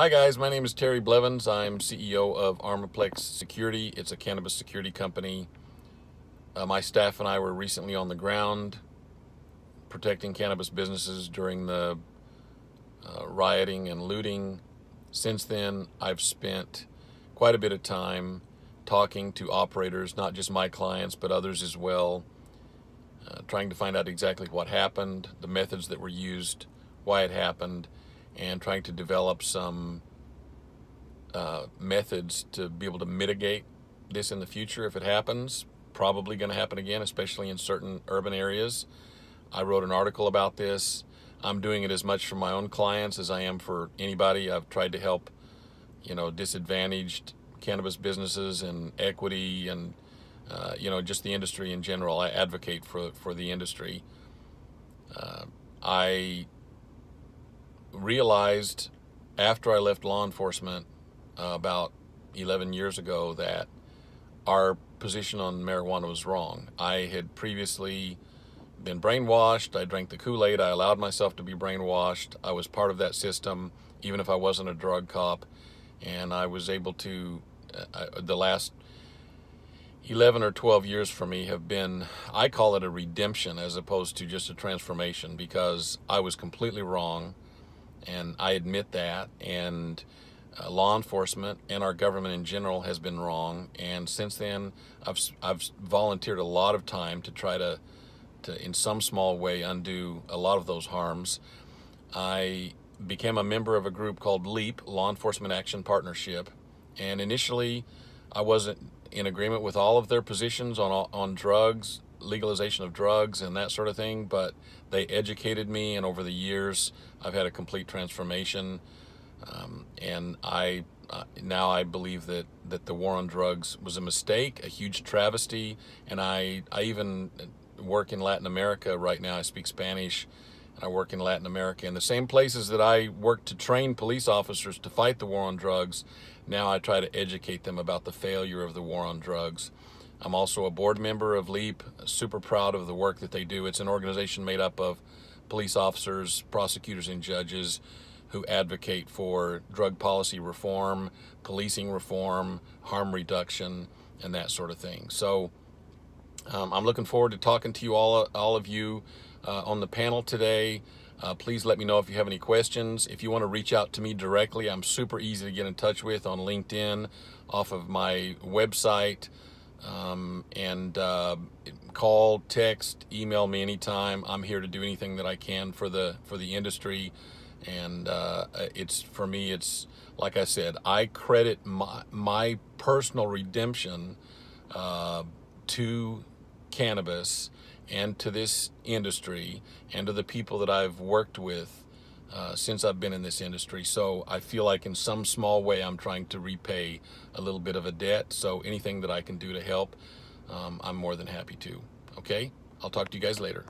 Hi guys, my name is Terry Blevins. I'm CEO of Armaplex Security. It's a cannabis security company. Uh, my staff and I were recently on the ground protecting cannabis businesses during the uh, rioting and looting. Since then, I've spent quite a bit of time talking to operators, not just my clients, but others as well, uh, trying to find out exactly what happened, the methods that were used, why it happened, and trying to develop some uh, methods to be able to mitigate this in the future if it happens. Probably going to happen again, especially in certain urban areas. I wrote an article about this. I'm doing it as much for my own clients as I am for anybody. I've tried to help, you know, disadvantaged cannabis businesses and equity and, uh, you know, just the industry in general. I advocate for, for the industry. Uh, I realized after I left law enforcement uh, about 11 years ago that our position on marijuana was wrong. I had previously been brainwashed. I drank the Kool Aid. I allowed myself to be brainwashed. I was part of that system, even if I wasn't a drug cop. And I was able to, uh, the last 11 or 12 years for me have been, I call it a redemption as opposed to just a transformation because I was completely wrong and I admit that. And uh, law enforcement and our government in general has been wrong. And since then, I've I've volunteered a lot of time to try to, to in some small way undo a lot of those harms. I became a member of a group called LEAP, Law Enforcement Action Partnership, and initially, I wasn't in agreement with all of their positions on on drugs legalization of drugs and that sort of thing, but they educated me, and over the years, I've had a complete transformation. Um, and I uh, now I believe that that the war on drugs was a mistake, a huge travesty, and I I even work in Latin America right now. I speak Spanish. and I work in Latin America in the same places that I work to train police officers to fight the war on drugs. Now I try to educate them about the failure of the war on drugs I'm also a board member of LEAP, super proud of the work that they do. It's an organization made up of police officers, prosecutors, and judges who advocate for drug policy reform, policing reform, harm reduction, and that sort of thing. So um, I'm looking forward to talking to you all, all of you uh, on the panel today. Uh, please let me know if you have any questions. If you want to reach out to me directly, I'm super easy to get in touch with on LinkedIn, off of my website. Um, and uh, call, text, email me anytime. I'm here to do anything that I can for the for the industry. And uh, it's for me, it's like I said, I credit my my personal redemption uh, to cannabis and to this industry and to the people that I've worked with uh, since I've been in this industry. So I feel like in some small way I'm trying to repay a little bit of a debt. So anything that I can do to help, um, I'm more than happy to. Okay? I'll talk to you guys later.